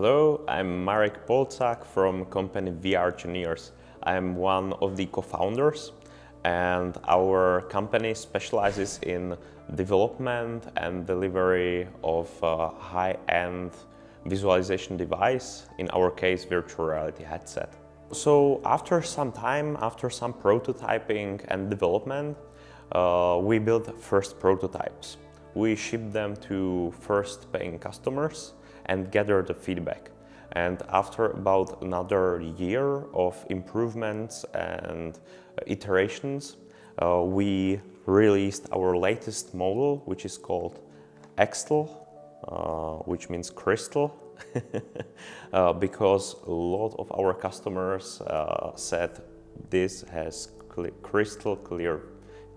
Hello, I'm Marek Polczak from company VRgineers. I'm one of the co-founders and our company specializes in development and delivery of a high-end visualization device, in our case virtual reality headset. So after some time, after some prototyping and development, uh, we built first prototypes. We shipped them to first paying customers and gather the feedback. And after about another year of improvements and iterations, uh, we released our latest model, which is called XTAL, uh, which means crystal, uh, because a lot of our customers uh, said this has cl crystal clear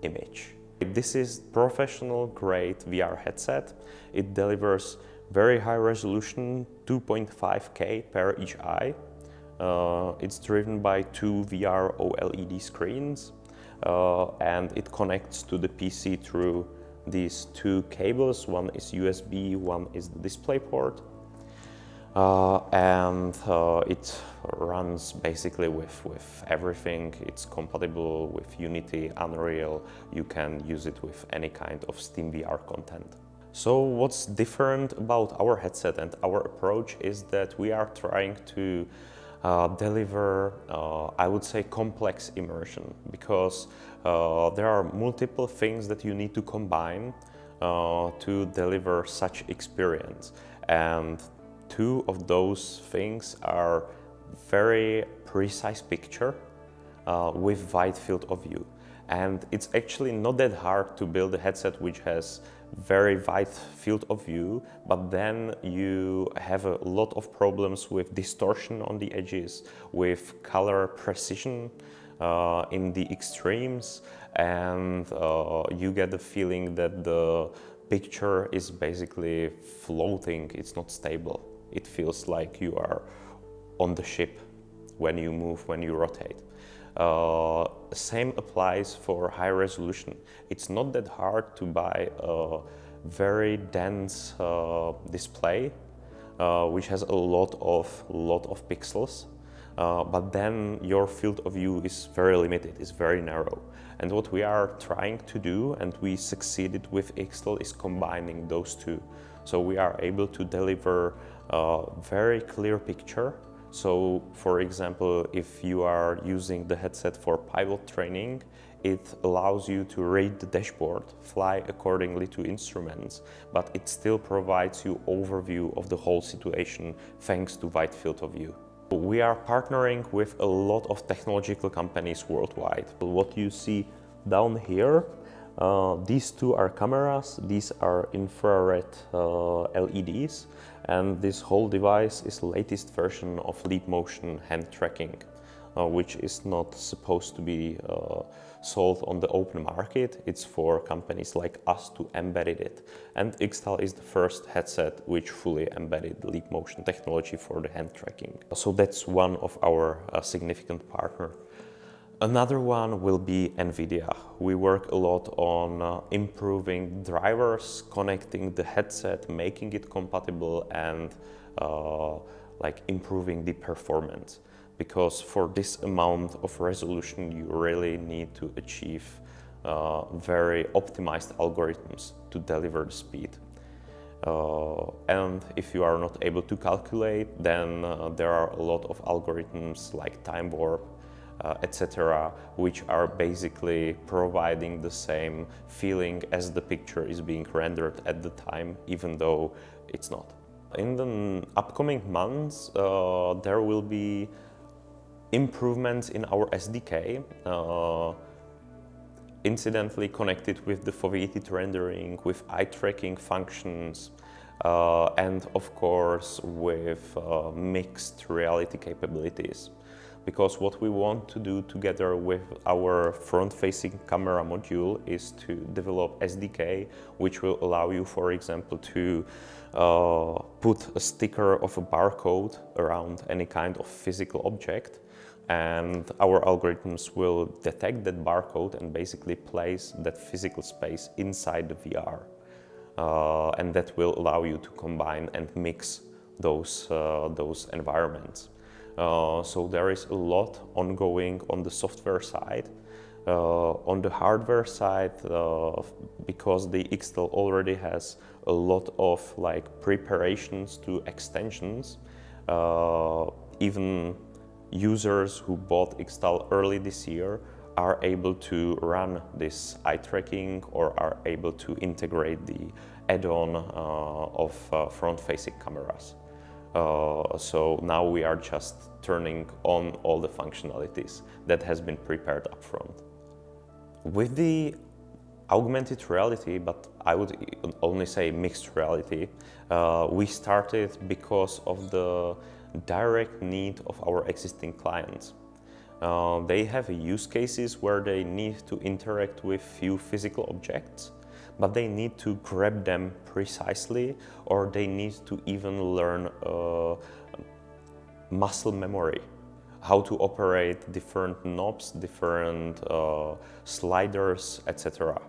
image. This is professional grade VR headset. It delivers very high resolution, 2.5K per each eye. Uh, it's driven by two VR OLED screens uh, and it connects to the PC through these two cables. One is USB, one is the DisplayPort. Uh, and uh, it runs basically with, with everything. It's compatible with Unity, Unreal. You can use it with any kind of SteamVR content. So what's different about our headset and our approach is that we are trying to uh, deliver, uh, I would say, complex immersion because uh, there are multiple things that you need to combine uh, to deliver such experience. And two of those things are very precise picture uh, with wide field of view. And it's actually not that hard to build a headset which has very wide field of view, but then you have a lot of problems with distortion on the edges, with color precision uh, in the extremes, and uh, you get the feeling that the picture is basically floating, it's not stable. It feels like you are on the ship when you move, when you rotate. Uh, same applies for high resolution. It's not that hard to buy a very dense uh, display uh, which has a lot of lot of pixels uh, but then your field of view is very limited, it's very narrow. And what we are trying to do, and we succeeded with XTAL, is combining those two. So we are able to deliver a very clear picture so for example, if you are using the headset for pilot training, it allows you to read the dashboard, fly accordingly to instruments, but it still provides you overview of the whole situation thanks to wide field of view. We are partnering with a lot of technological companies worldwide. What you see down here uh, these two are cameras, these are infrared uh, LEDs, and this whole device is latest version of Leap Motion hand tracking, uh, which is not supposed to be uh, sold on the open market. It's for companies like us to embed it. And XTAL is the first headset which fully embedded Leap Motion technology for the hand tracking. So that's one of our uh, significant partner. Another one will be NVIDIA. We work a lot on uh, improving drivers, connecting the headset, making it compatible and uh, like improving the performance. Because for this amount of resolution, you really need to achieve uh, very optimized algorithms to deliver the speed. Uh, and if you are not able to calculate, then uh, there are a lot of algorithms like time warp uh, etc., which are basically providing the same feeling as the picture is being rendered at the time, even though it's not. In the upcoming months, uh, there will be improvements in our SDK, uh, incidentally connected with the foveated rendering, with eye tracking functions, uh, and of course with uh, mixed reality capabilities because what we want to do together with our front-facing camera module is to develop SDK which will allow you, for example, to uh, put a sticker of a barcode around any kind of physical object and our algorithms will detect that barcode and basically place that physical space inside the VR. Uh, and that will allow you to combine and mix those, uh, those environments. Uh, so there is a lot ongoing on the software side. Uh, on the hardware side, uh, because the XTAL already has a lot of like preparations to extensions, uh, even users who bought XTAL early this year are able to run this eye tracking or are able to integrate the add-on uh, of front-facing cameras. Uh, so now we are just turning on all the functionalities that has been prepared upfront. With the augmented reality, but I would only say mixed reality, uh, we started because of the direct need of our existing clients. Uh, they have use cases where they need to interact with few physical objects, but they need to grab them precisely or they need to even learn uh, muscle memory how to operate different knobs, different uh, sliders, etc.,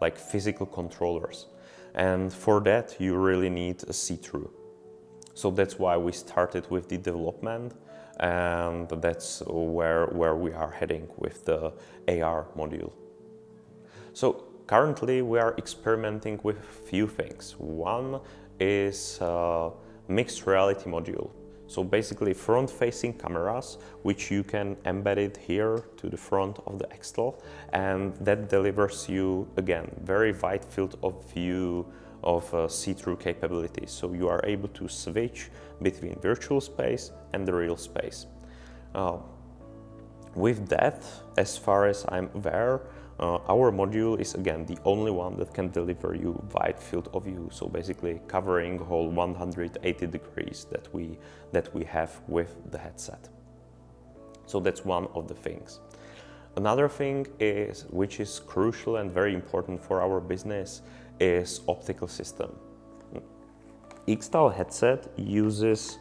like physical controllers. And for that, you really need a see-through. So that's why we started with the development and that's where, where we are heading with the AR module. So currently we are experimenting with few things. One is a mixed reality module. So basically front-facing cameras, which you can embed it here to the front of the XTAL, and that delivers you, again, very wide field of view of uh, see-through capabilities. So you are able to switch between virtual space and the real space. Uh, with that, as far as I'm aware, uh, our module is again the only one that can deliver you wide field of view, so basically covering whole 180 degrees that we, that we have with the headset. So that's one of the things. Another thing is, which is crucial and very important for our business, is optical system. XTAL headset uses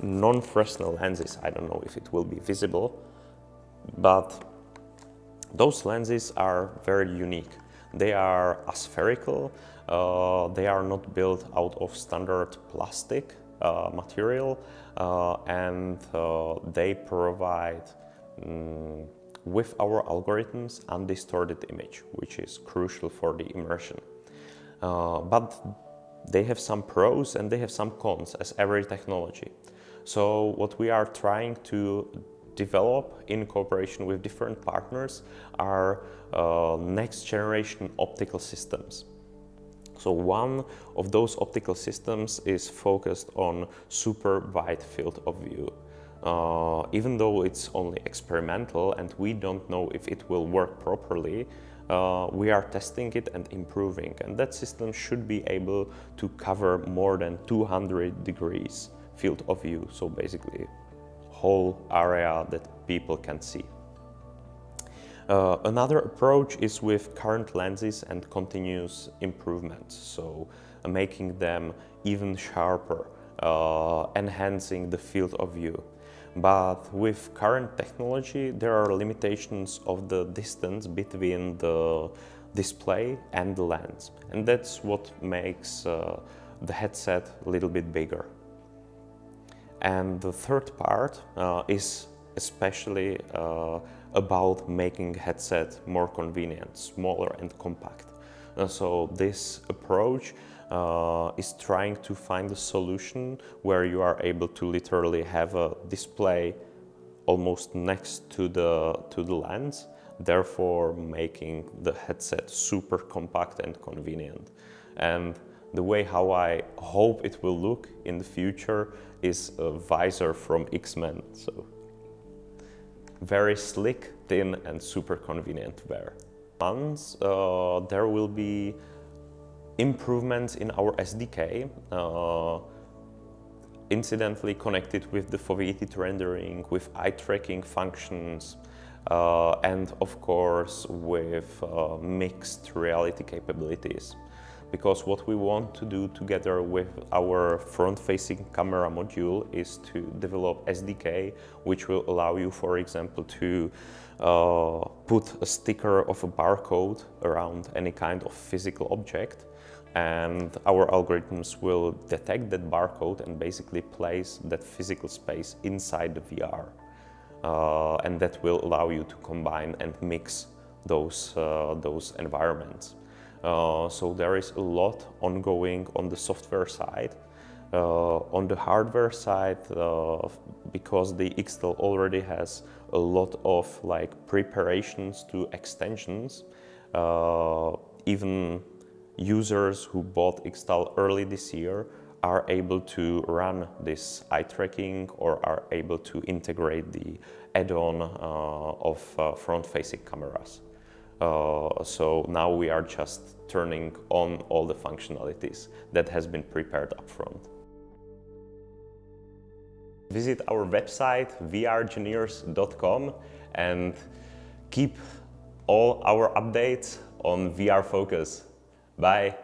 non-Fresnel lenses. I don't know if it will be visible, but those lenses are very unique. They are aspherical, uh, they are not built out of standard plastic uh, material uh, and uh, they provide um, with our algorithms undistorted image, which is crucial for the immersion. Uh, but they have some pros and they have some cons as every technology. So what we are trying to develop in cooperation with different partners are uh, next generation optical systems. So one of those optical systems is focused on super wide field of view. Uh, even though it's only experimental and we don't know if it will work properly, uh, we are testing it and improving and that system should be able to cover more than 200 degrees field of view. So basically whole area that people can see. Uh, another approach is with current lenses and continuous improvements, so uh, making them even sharper, uh, enhancing the field of view. But with current technology, there are limitations of the distance between the display and the lens. And that's what makes uh, the headset a little bit bigger. And the third part uh, is especially uh, about making headset more convenient, smaller and compact. Uh, so this approach uh, is trying to find a solution where you are able to literally have a display almost next to the, to the lens, therefore making the headset super compact and convenient. And the way how I hope it will look in the future is a visor from X-Men. So very slick, thin and super convenient to wear. Once uh, there will be improvements in our SDK, uh, incidentally connected with the foveated rendering, with eye tracking functions, uh, and of course with uh, mixed reality capabilities because what we want to do together with our front-facing camera module is to develop SDK which will allow you, for example, to uh, put a sticker of a barcode around any kind of physical object and our algorithms will detect that barcode and basically place that physical space inside the VR. Uh, and that will allow you to combine and mix those, uh, those environments. Uh, so there is a lot ongoing on the software side. Uh, on the hardware side, uh, because the XTAL already has a lot of like preparations to extensions, uh, even users who bought XTAL early this year are able to run this eye tracking or are able to integrate the add-on uh, of front-facing cameras. Uh, so now we are just turning on all the functionalities that has been prepared upfront. Visit our website vrgineers.com and keep all our updates on VRFocus. Bye.